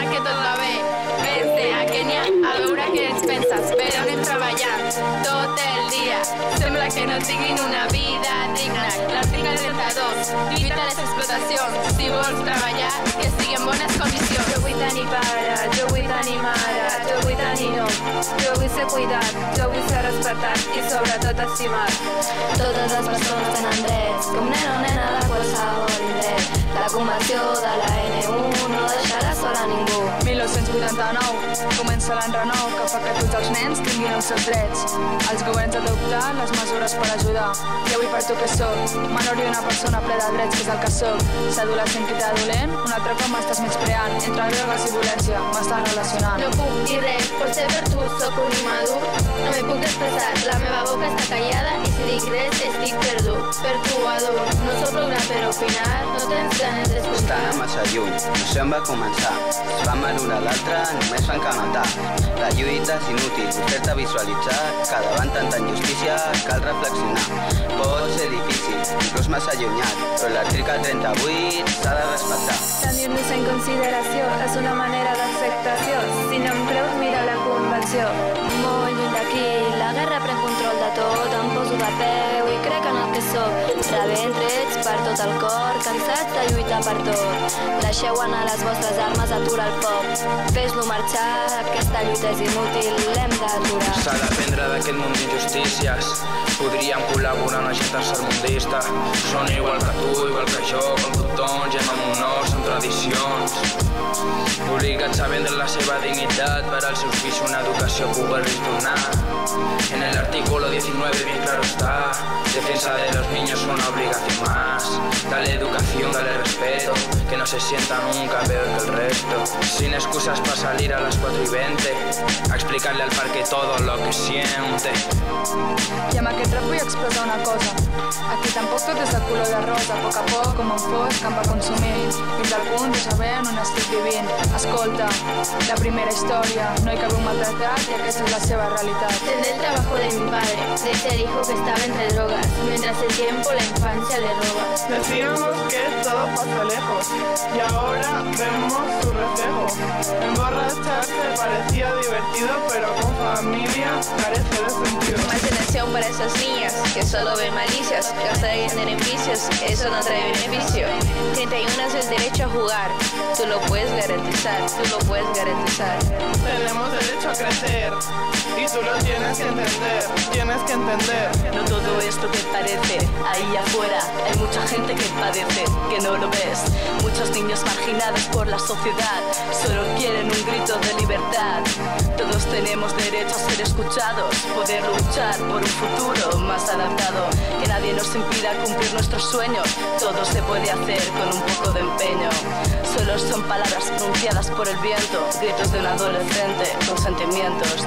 pensar que tot va bé. Vens a Kenya a veure què ens penses, però anem treballant el dia. Sembla que no tinguin una vida digna. L'article 32 limita les explotacions. Si vols treballar, que estigui en bones condicions. Jo vull tenir pare, jo vull tenir mare, jo vull tenir nom, jo vull ser cuidat, jo vull ser respectat i sobretot estimat. Totes les persones tenen drets, com nen o nena de qualsevol indret. La convenció de la NU 1989 comença l'enrenou que fa que tots els nens tinguin els seus drets. Els governs adoptar les mesures per ajudar. I avui per tu que sóc, menor i una persona ple de drets que és el que sóc. Ser que t'ha dolent, un altre cop m'estàs menyspreant. Entre drogues i violència m'estàs relacionant. No puc dir res, potser per tu sóc un immadur. No me puc expressar, la meva boca està callada i si dic res estic perdut. Per tu adult, no sóc programa per opinar, no tens ganes d'escoltar. Està massa lluny, no sé on va començar. Es va madurar l'altre, només fan que matar. La lluita és inútil, fer-te visualitzar que davant tanta injustícia cal reflexionar. Pot ser difícil, inclús massa allunyat, però l'article 38 s'ha de respectar. Tenir-nos en consideració és una manera d'acceptació. En sóc. Rebent trets per tot el cor, cansats de lluitar per tot. Deixeu anar les vostres armes, atura el foc. Fes-lo marxar, aquesta lluita és inútil, l'hem d'aturar. S'ha d'aprendre d'aquest món d'injustícies. Podríem col·laborar amb la gent tercermundista. Són igual que tu, igual que jo, com tothom, honors, amb tradicions. Obligats a vendre la seva dignitat per als seus fills una educació poder-los donar. En el artículo 19 bien claro está, defensa de los niños una obligación más. Dale educación, dale respeto, que no se sienta nunca peor que el resto. Sin excusas para salir a las 4 y 20, a explicarle al parque todo lo que siente. I amb aquest rap vull expressar una cosa. Aquí tampoc tot és de color de rosa, a poc a poc, com en fos, camp a consumir, fins al punt de saber on estic vivint. Escolta, la primera història, no hi cap un maltratat i aquesta és la seva realitat. Desde el trabajo de mi padre, de ser hijo que estaba entre drogas, mientras el tiempo la infancia le roba. Decíamos que todo pasa lejos y ahora vemos su reflejo. Emborracharse parecía divertido, pero con familia carece de sentido. Más para esas niñas que solo ven malicias, gastar y tener vicios, eso no trae beneficio. 31 es el derecho a jugar, tú lo puedes garantizar, tú lo puedes garantizar. Tenemos derecho a crecer y tú lo tienes que entender, tienes que entender. No todo esto que parece, ahí afuera hay mucha gente que padece, que no lo ves. Muchos niños marginados por la sociedad, solo quieren un grito de libertad. Tenemos derecho a ser escuchados, poder luchar por un futuro más adaptado. Que nadie nos impida cumplir nuestros sueños, todo se puede hacer con un poco de empeño. Solo son palabras pronunciadas por el viento, gritos de un adolescente con sentimientos.